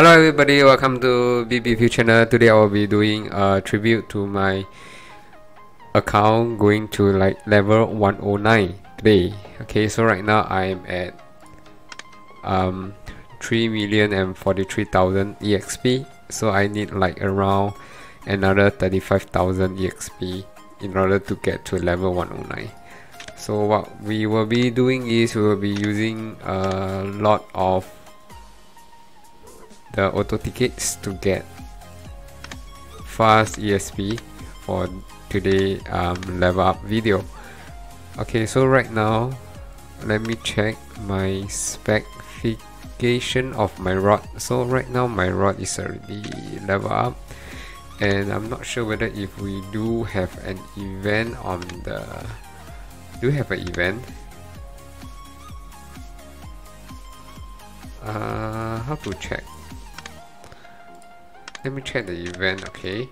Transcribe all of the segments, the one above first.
Hello everybody, welcome to Bibi Pew channel. Today I will be doing a tribute to my account going to like level 109 today. Okay, so right now I am at um 3 million and 43,000 EXP. So I need like around another 35,000 EXP in order to get to level 109. So what we will be doing is we will be using a lot of the auto tickets to get fast EXP for today um, level up video. Okay so right now let me check my specification of my rod. So right now my rod is already level up and I'm not sure whether if we do have an event on the do we have an event? Uh, how to check let me check the event okay.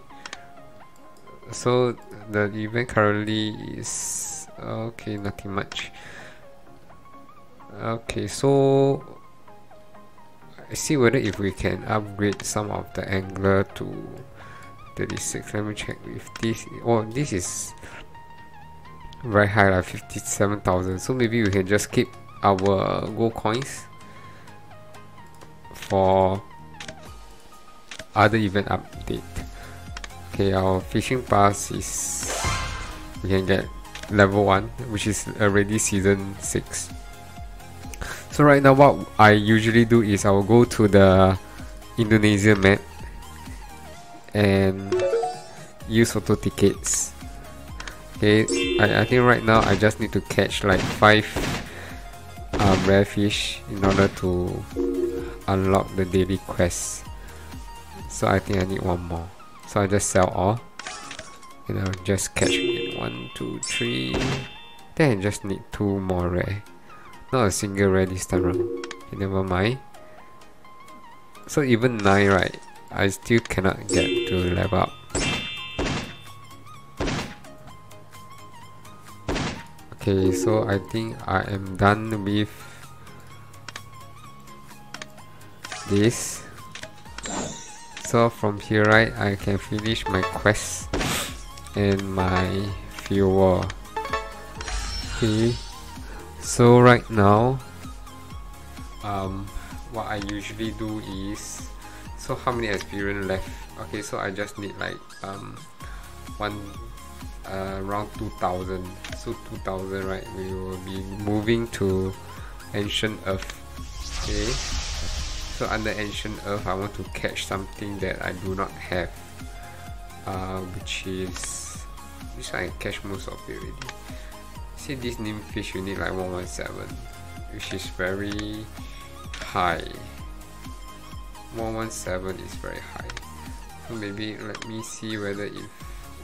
So the event currently is okay nothing much. Okay so I see whether if we can upgrade some of the angler to 36 let me check if this oh this is very high like 57,000 so maybe we can just keep our gold coins for other event update. Okay our fishing pass is we can get level 1 which is already season 6 so right now what I usually do is I will go to the Indonesia map and use auto tickets. Okay I, I think right now I just need to catch like 5 um, rare fish in order to unlock the daily quest so I think I need one more. So I just sell all. And I'll just catch it one two three. Then I just need two more rare. Not a single rare this time around. Okay, never mind. So even 9 right I still cannot get to level up. Okay so I think I am done with this so from here right I can finish my quest and my fuel okay. So right now um what I usually do is so how many experience left? Okay so I just need like um one uh, around 2000 so 2000 right we will be moving to ancient earth. Okay so under ancient earth I want to catch something that I do not have uh, which is which I catch most of it already. See this nymph fish you need like 117 which is very high. 117 is very high. So maybe let me see whether if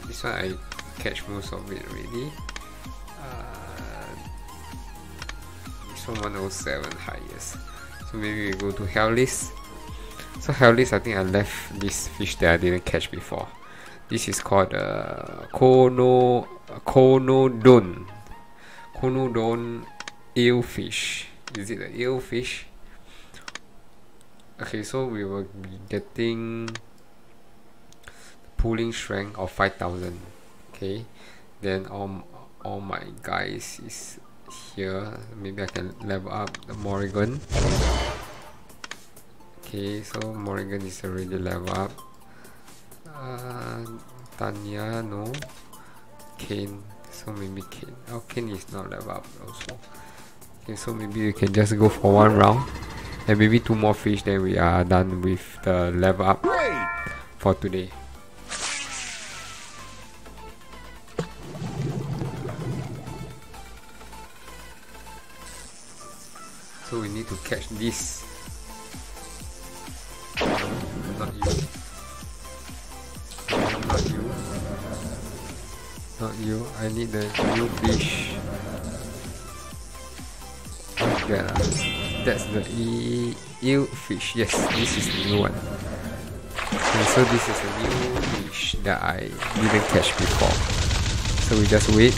this one I catch most of it already. Uh, this one 107 highest so maybe we go to Hellis so Hellis I think I left this fish that I didn't catch before. This is called uh, Kono Conodon Conodon eelfish is it the eelfish okay so we will be getting pulling strength of 5000 okay. Then all, all my guys is here. Maybe I can level up the Morrigan. Okay so Morrigan is already level up. Uh, Tanya no. Kane so maybe Kane. Oh Kane is not level up also. Okay so maybe we can just go for one round. And maybe two more fish then we are done with the level up for today so we need to catch this. Not you. Not you. Not you. I need the new fish. That uh, that's the e eel fish. Yes this is the new one. Okay so this is a new fish that I didn't catch before. So we just wait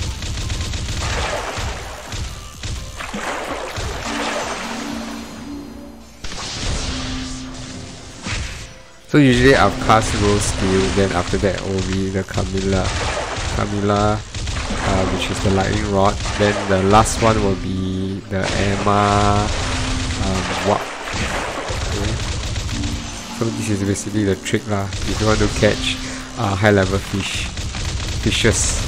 So usually I'll cast Rose skill, then after that will be the Camilla. Camilla, uh, which is the Lightning Rod. Then the last one will be the Emma um, Warp. Okay. So this is basically the trick lah. If you want to catch uh, high level fish, fishes.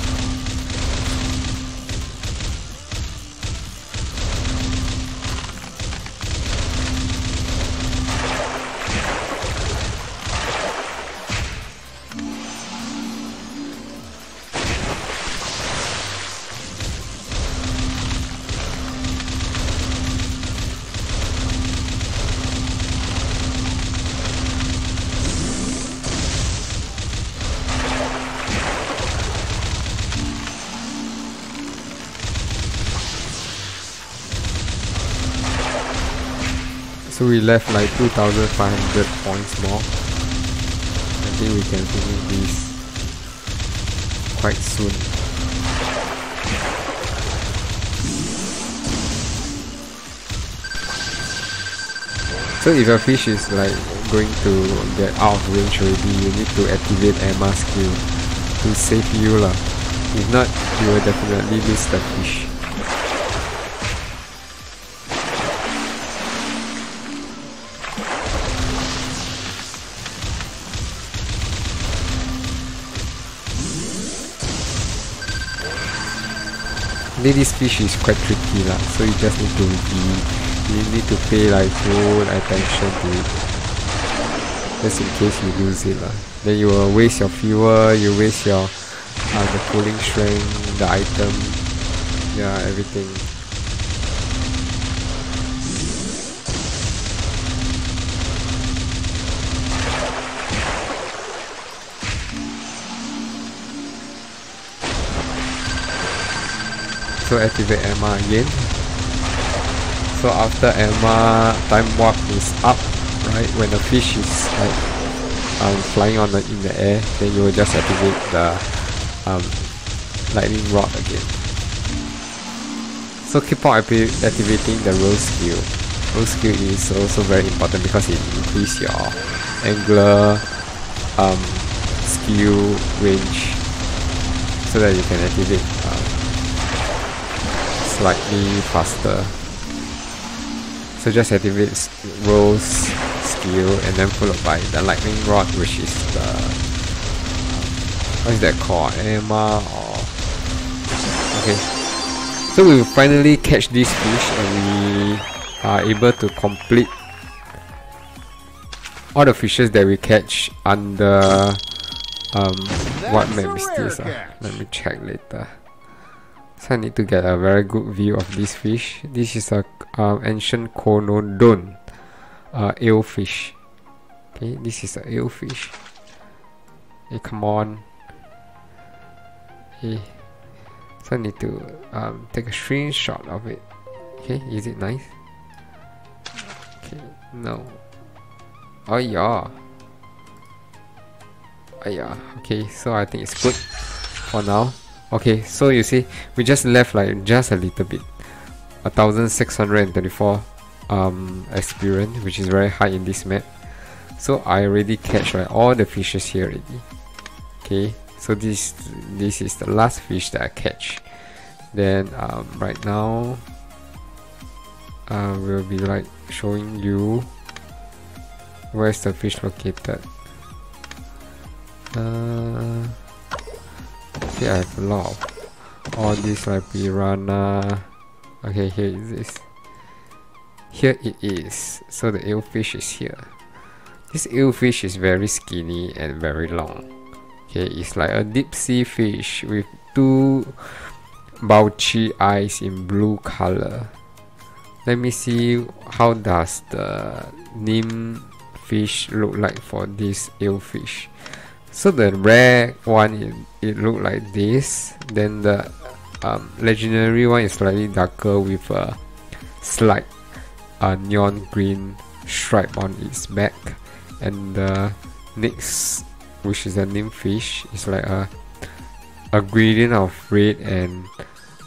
So we left like 2500 points more. I think we can finish this quite soon. So if a fish is like going to get out of range already, you need to activate Emma skill to save you lah. If not, you will definitely miss the fish. This fish is quite tricky lah, so you just need to be you need to pay like full attention to it. Just in case you lose it lah. Then you will waste your fuel, you waste your uh, the pulling strength, the item, yeah, everything. So activate Emma again. So after Emma time warp is up right? When the fish is like um, flying on the in the air then you will just activate the um, lightning rod again. So keep on activating the rose skill. Rose skill is also very important because it increases your angler um, skill range so that you can activate um, slightly faster. So just activate Rose skill and then followed by the lightning rod which is the what is that called? Emma or okay. So we finally catch this fish and we are able to complete all the fishes that we catch under um what map is this? Uh? Let me check later. So I need to get a very good view of this fish. This is a uh, ancient conodon uh, eelfish. Okay, this is a eelfish. Hey, come on. Hey. So I need to um, take a screenshot of it. Okay, is it nice? Okay, no. Oh yeah. Oh yeah. Okay, so I think it's good for now okay so you see we just left like just a little bit. A thousand six hundred and thirty four um experience which is very high in this map. So I already catch like all the fishes here already. Okay so this this is the last fish that I catch. Then um, right now uh, we'll be like showing you where's the fish located. Uh, here I have a lot of all these like piranha. Okay here is this. Here it is. So the eelfish is here. This eelfish is very skinny and very long. Okay it's like a deep sea fish with two bulgy eyes in blue color. Let me see how does the nymph fish look like for this eelfish so the rare one it, it look like this. Then the um, legendary one is slightly darker with a slight uh, neon green stripe on its back. And the next which is a nymph fish is like a a gradient of red and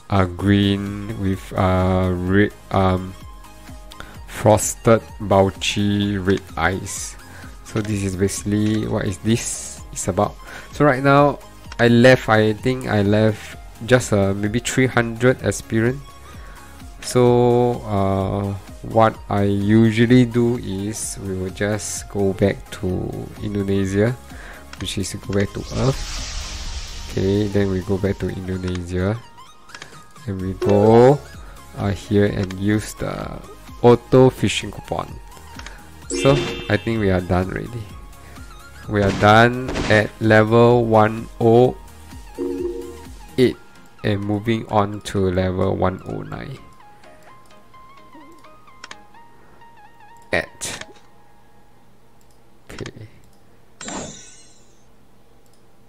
a green with uh, red um frosted bulgy red eyes. So this is basically what is this is about so right now I left I think I left just uh, maybe 300 experience so uh, what I usually do is we will just go back to Indonesia which is go back to Earth. Okay then we go back to Indonesia. And we go uh, here and use the auto fishing coupon. So I think we are done already we are done at level 108 and moving on to level 109 at. Okay.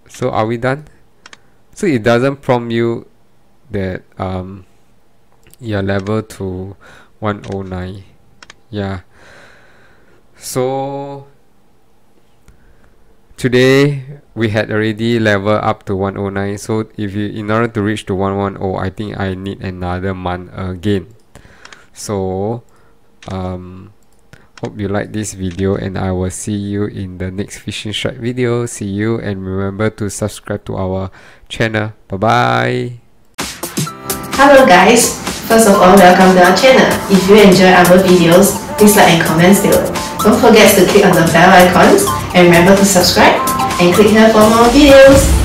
So are we done? So it doesn't prompt you that um you're level to 109 yeah. So today we had already level up to 109 so if you in order to reach to 110 I think I need another month again. So um hope you like this video and I will see you in the next fishing strike video. See you and remember to subscribe to our channel. Bye bye Hello guys, first of all welcome to our channel. If you enjoy our videos, please like and comment below. Don't forget to click on the bell icons and remember to subscribe and click here for more videos.